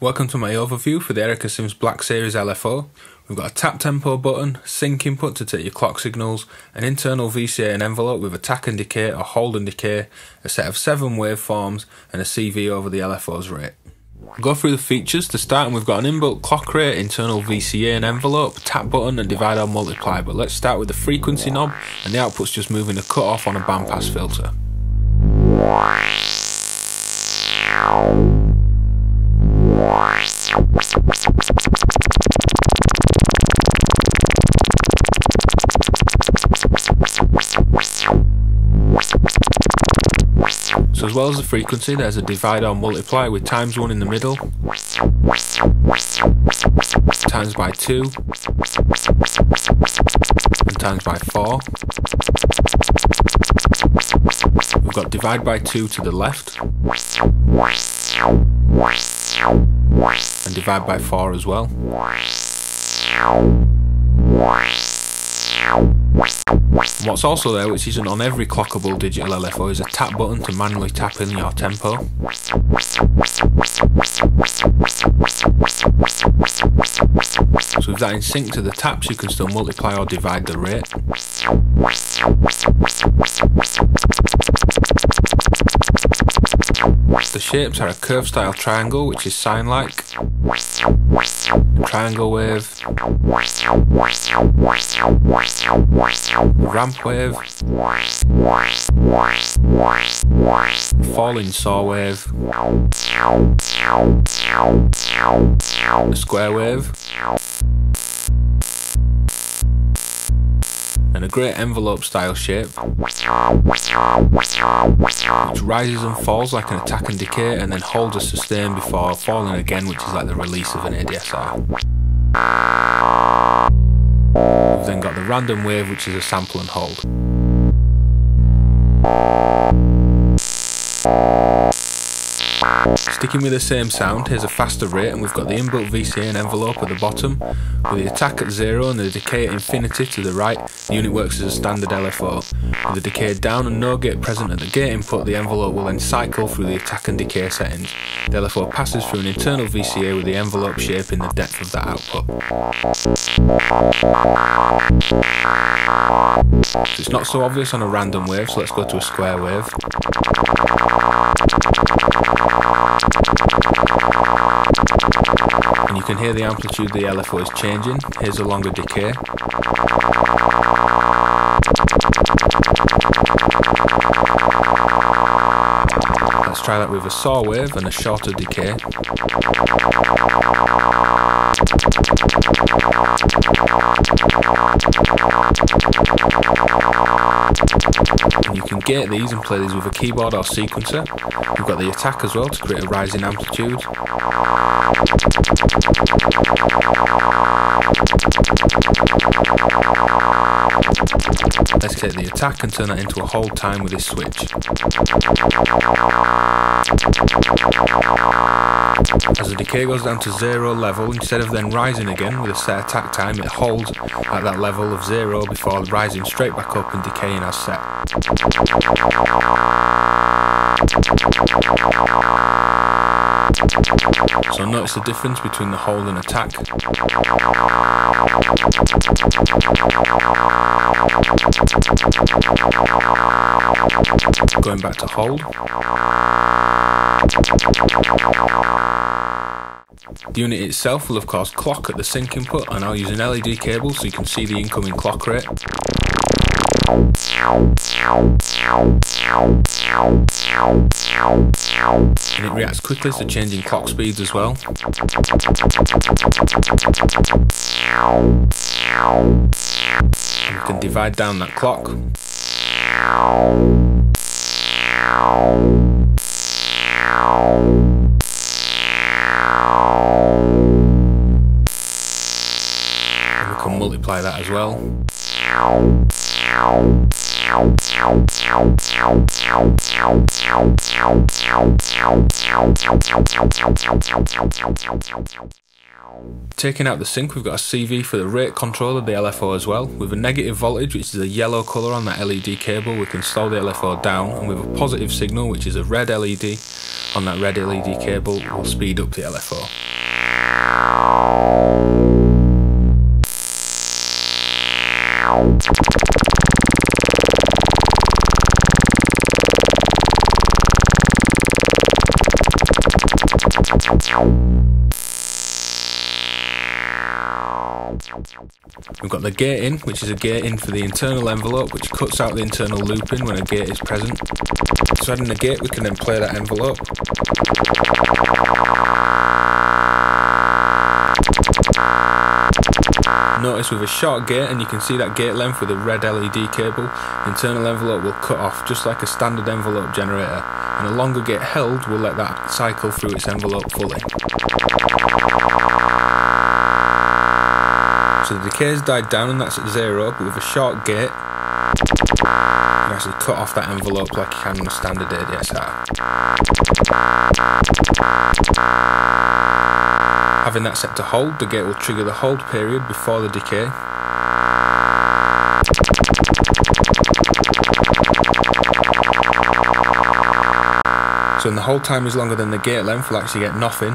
Welcome to my overview for the Erica Synths Black Series LFO. We've got a tap tempo button, sync input to take your clock signals, an internal VCA and envelope with attack and decay or hold and decay, a set of seven waveforms, and a CV over the LFO's rate. Go through the features. To start, and we've got an inbuilt clock rate, internal VCA and envelope, tap button, and divide or multiply. But let's start with the frequency knob, and the output's just moving a cut off on a bandpass filter. So as well as the frequency, there's a divide or multiply with times 1 in the middle, times by 2, and times by 4. We've got divide by 2 to the left, and divide by 4 as well. What's also there, which isn't on every clockable digital LFO, is a tap button to manually tap in your tempo. So with that in sync to the taps, you can still multiply or divide the rate. The shapes are a curve style triangle, which is sine like, triangle wave, ramp wave, falling saw wave, square wave, great envelope style shape which rises and falls like an attack and decay and then holds a sustain before falling again which is like the release of an ADSR. We've then got the random wave which is a sample and hold. Sticking with the same sound, here's a faster rate and we've got the inbuilt VCA and envelope at the bottom. With the attack at 0 and the decay at infinity to the right, the unit works as a standard LFO. With the decay down and no gate present at the gate input, the envelope will then cycle through the attack and decay settings. The LFO passes through an internal VCA with the envelope shape in the depth of that output. So it's not so obvious on a random wave, so let's go to a square wave. And you can hear the amplitude the LFO is changing. Here's a longer decay. Let's try that with a saw wave and a shorter decay. And you can gate these and play these with a keyboard or sequencer. You've got the attack as well to create a rising amplitude. Let's take the attack and turn that into a hold time with this switch. As the decay goes down to zero level, instead of then rising again with a set attack time, it holds at that level of zero before rising straight back up and decaying as set. So notice the difference between the hold and attack. Going back to hold. The unit itself will of course clock at the sync input and I'll use an LED cable so you can see the incoming clock rate. And it reacts quickly to changing clock speeds as well. And you can divide down that clock. And we can multiply that as well. Taking out the sync, we've got a CV for the rate control of the LFO as well. With a negative voltage, which is a yellow colour on that LED cable, we can slow the LFO down, and with a positive signal, which is a red LED on that red LED cable, we'll speed up the LFO. We've got the gate in, which is a gate in for the internal envelope, which cuts out the internal looping when a gate is present. So adding the gate, we can then play that envelope. Notice with a short gate, and you can see that gate length with a red LED cable, internal envelope will cut off just like a standard envelope generator, and a longer get held will let that cycle through its envelope fully. So the decay has died down and that's at zero, but with a short gate, you actually cut off that envelope like you can a standard ADSR. Having that set to hold, the gate will trigger the hold period before the decay. The whole time is longer than the gate length, we'll actually get nothing.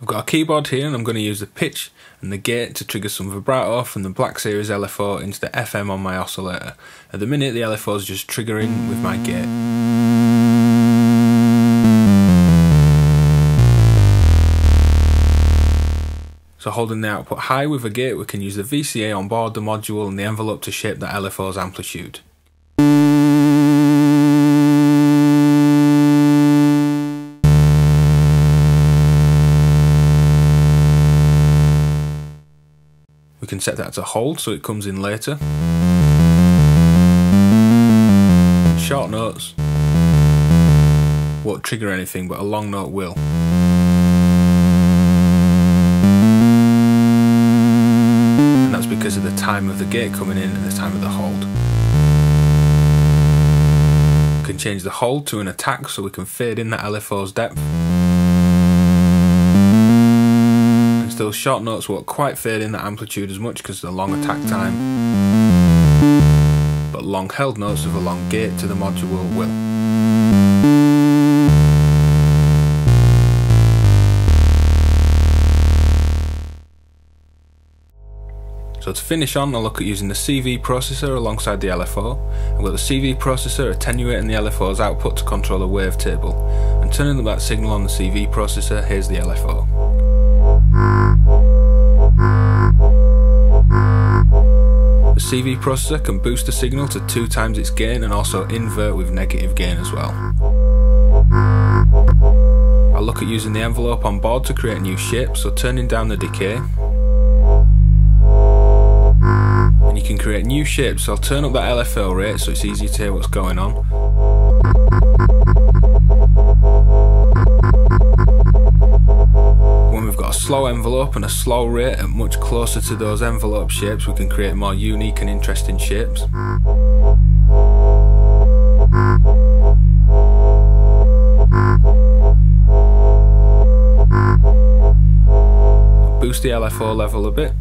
I've got a keyboard here and I'm going to use the pitch and the gate to trigger some vibrato from the Black Series LFO into the FM on my oscillator. At the minute the LFO is just triggering with my gate. So holding the output high with a gate, we can use the VCA on board the module and the envelope to shape the LFO's amplitude. Can set that to hold so it comes in later. Short notes won't trigger anything, but a long note will. And that's because of the time of the gate coming in and the time of the hold. We can change the hold to an attack so we can fade in that LFO's depth. Still short notes won't quite fade in that amplitude as much because of the long attack time. But long held notes with a long gate to the module will. So to finish on, I'll look at using the CV processor alongside the LFO. I've got the CV processor attenuating the LFO's output to control a wavetable, and turning that signal on the CV processor, here's the LFO. CV processor can boost the signal to two times its gain and also invert with negative gain as well. I'll look at using the envelope on board to create new shape, so turning down the decay, and you can create new shapes. So I'll turn up that LFO rate so it's easy to hear what's going on. Slow envelope and a slow rate and much closer to those envelope shapes, we can create more unique and interesting shapes. Boost the LFO level a bit.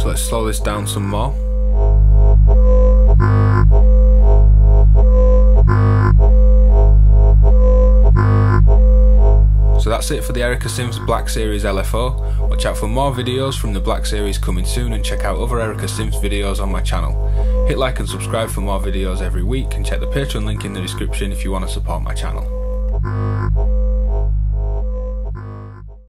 So let's slow this down some more. So that's it for the Erica Synths Black Series LFO. Watch out for more videos from the Black Series coming soon and check out other Erica Synths videos on my channel. Hit like and subscribe for more videos every week and check the Patreon link in the description if you want to support my channel.